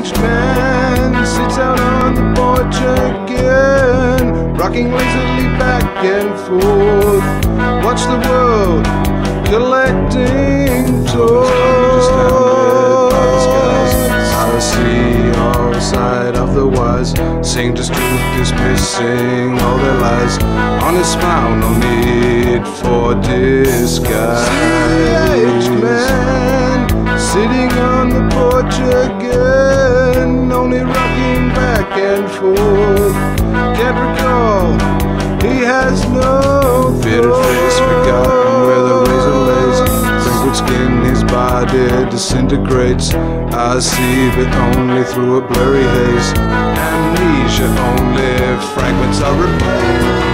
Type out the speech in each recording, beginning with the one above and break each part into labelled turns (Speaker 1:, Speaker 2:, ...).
Speaker 1: aged man sits out on the porch again, rocking lazily back and forth. Watch the world collecting toys. I see all side of the wise, sing to truth, dismissing all their lies. Honest smile, no need for disguise. Has no bearded face, forgotten where the razor lays. Wrinkled skin, his body disintegrates. I see, but only through a blurry haze. Amnesia, only fragments are remain.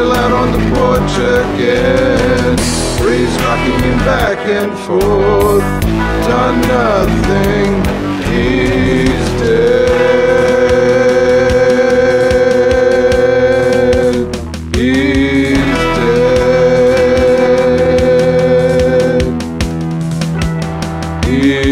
Speaker 1: still out on the porch again. Breeze rocking him back and forth. Done nothing. He's dead. He's dead. He's